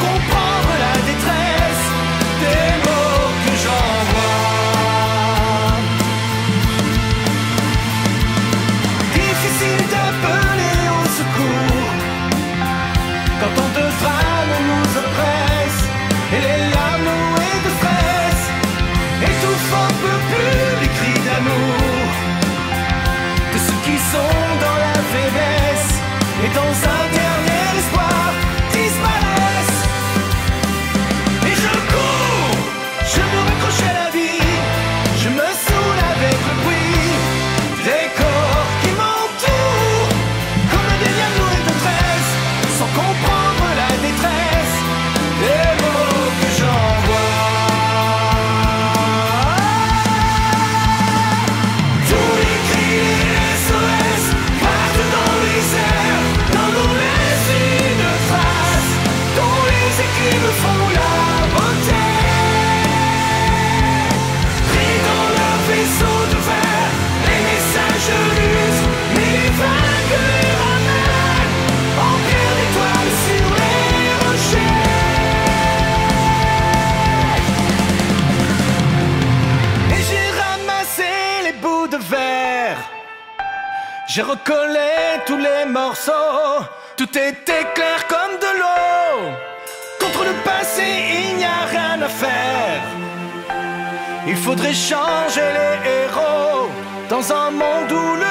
Copa. J'ai recollé tous les morceaux, tout était clair comme de l'eau. Contre le passé, il n'y a rien à faire. Il faudrait changer les héros dans un monde où le